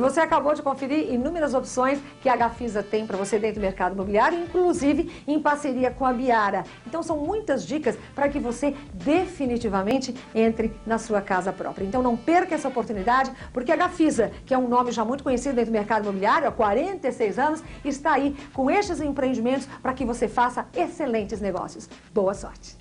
Você acabou de conferir inúmeras opções que a Gafisa tem para você dentro do mercado imobiliário, inclusive em parceria com a Biara. Então são muitas dicas para que você definitivamente entre na sua casa própria. Então não perca essa oportunidade, porque a Gafisa, que é um nome já muito conhecido dentro do mercado imobiliário há 46 anos, está aí com estes empreendimentos para que você faça excelentes negócios. Boa sorte!